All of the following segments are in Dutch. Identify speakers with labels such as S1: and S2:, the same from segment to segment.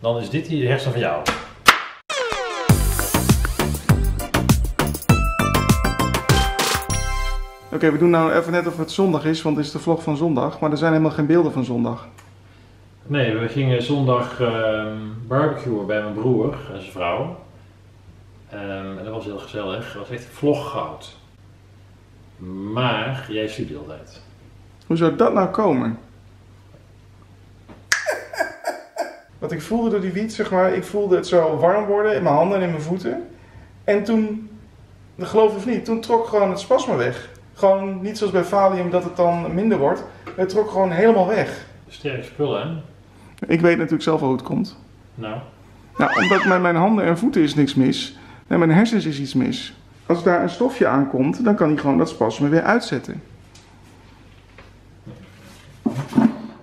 S1: Dan is dit die hersen van jou.
S2: Oké, we doen nou even net of het zondag is, want het is de vlog van zondag. Maar er zijn helemaal geen beelden van zondag.
S1: Nee, we gingen zondag ehm barbecuen bij mijn broer en zijn vrouw. Ehm, en dat was heel gezellig. Dat was echt vloggoud. Maar jij stuurde altijd.
S2: Hoe zou dat nou komen? Ik voelde door die wiet, zeg maar, ik voelde het zo warm worden in mijn handen en in mijn voeten. En toen, geloof of niet, toen trok gewoon het spasma weg. Gewoon niet zoals bij Valium dat het dan minder wordt. Het trok gewoon helemaal weg.
S1: Sterk spul, hè?
S2: Ik weet natuurlijk zelf wel hoe het komt.
S1: Nou,
S2: Nou, omdat met mijn handen en voeten is niks mis. Met mijn hersens is iets mis. Als daar een stofje aankomt, dan kan hij gewoon dat spasma weer uitzetten.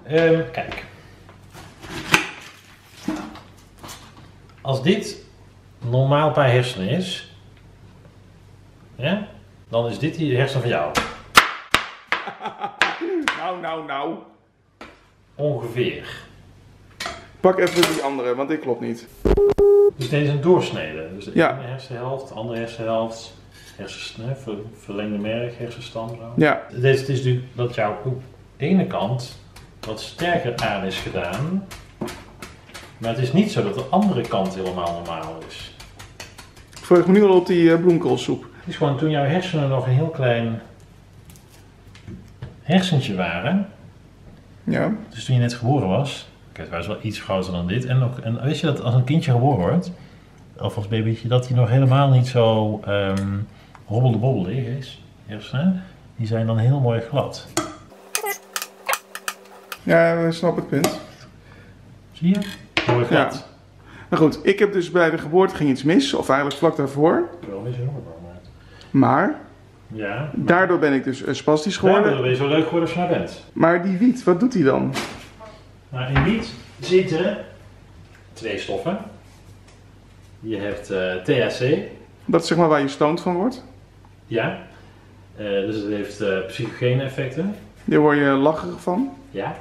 S1: Ehm, kijk. Als dit normaal per hersenen is, ja, dan is dit die hersen van jou.
S2: Nou, nou, nou.
S1: Ongeveer.
S2: Pak even die andere, want dit klopt niet.
S1: Dus deze is een doorsnede. Dus de
S2: Ja.
S1: ene hersenhelft, de andere hersenhelft, hersens, hè, ver, verlengde merg, hersenstam. Zo.
S2: Ja,
S1: Deze, het is nu dat jouw de ene kant wat sterker aan is gedaan. Maar het is niet zo dat de andere kant helemaal normaal is.
S2: ik verheug me nu al op die eh, bloemkoolsoep.
S1: Het is gewoon toen jouw hersenen nog een heel klein hersentje waren.
S2: Ja.
S1: Dus toen je net geboren was. Kijk, het was wel iets groter dan dit. En, ook, en weet je dat als een kindje geboren wordt, of als babytje, dat hij nog helemaal niet zo ehm hobbelde bobbelig is. Hersenen. Die zijn dan heel mooi glad.
S2: Ja, ik snap het punt.
S1: Zie je? Mooi glad.
S2: Maar goed, ik heb dus bij de geboorte ging iets mis, of eigenlijk vlak daarvoor.
S1: Wel zo'n maar.
S2: Maar
S1: Ja.
S2: daardoor ben ik dus eh, spastisch
S1: Daardoor
S2: geworden.
S1: ben je zo leuk geworden als je nou bent.
S2: Maar die wiet, wat doet hij dan?
S1: Nou, in wiet zitten twee stoffen. Je hebt eh, THC,
S2: Dat is zeg maar waar je stoned van wordt.
S1: ja. Eh, dus het heeft eh, psychogene effecten,
S2: Daar word je lacherig van.
S1: ja.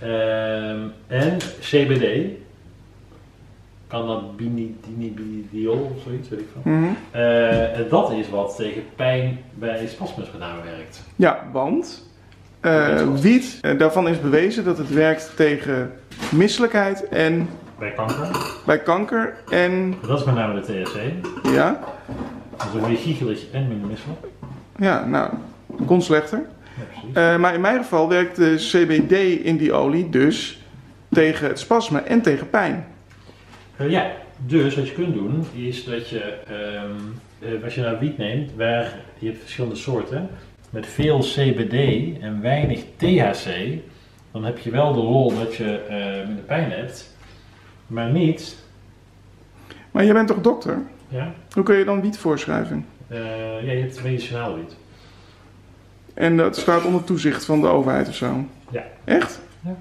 S1: Ehm, en CBD, cannabidiol of zoiets, weet ik veel.
S2: Mhm.
S1: Eh, en dat is wat tegen pijn bij spasmus gedaan werkt.
S2: Ja, want eh, wiet, eh, daarvan is bewezen dat het werkt tegen misselijkheid en
S1: Bij kanker.
S2: bij kanker en
S1: Dat is met name de THC.
S2: ja,
S1: Dus dan word je en minder misselijk.
S2: ja, nou, kon slechter.
S1: Ja,
S2: maar in mijn geval werkt de CBD in die olie dus tegen het spasma en tegen pijn.
S1: Eh, ja, dus wat je kunt doen is dat je, ehm, eh, als je nou wiet neemt, waar je hebt verschillende soorten, met veel CBD en weinig THC, dan heb je wel de lol dat je eh, minder pijn hebt, maar niet,
S2: Maar je bent toch dokter?
S1: ja,
S2: Hoe kun je dan wiet voorschrijven?
S1: ja je hebt medicinaal wiet.
S2: En dat staat onder toezicht van de overheid of zo?
S1: Ja.
S2: Echt?
S1: Ja.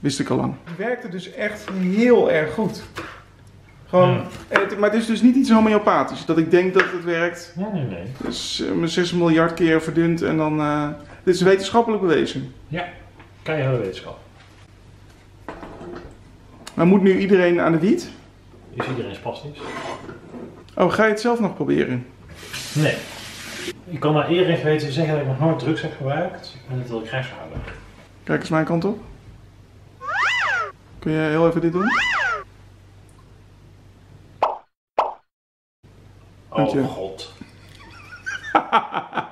S2: Wist ik al lang. Het werkte dus echt heel erg goed. Gewoon,
S1: Ja.
S2: het- maar het is dus niet iets homeopathisch. Dat ik denk dat het werkt.
S1: Ja, nee, nee.
S2: Dus eh, met 6 miljard keer verdund en dan... eh dit is wetenschappelijk bewezen.
S1: Keiharde wetenschap.
S2: Maar moet nu iedereen aan de wiet?
S1: Is iedereen spastisch?
S2: Oh, ga je het zelf nog proberen?
S1: Nee. Ik kan naar eer en geweten zeggen dat ik nog nooit drugs heb gebruikt en dat wil ik graag houden.
S2: Kijk eens mijn kant op. Kun je heel even dit doen?
S1: Oh Dankjewel. god.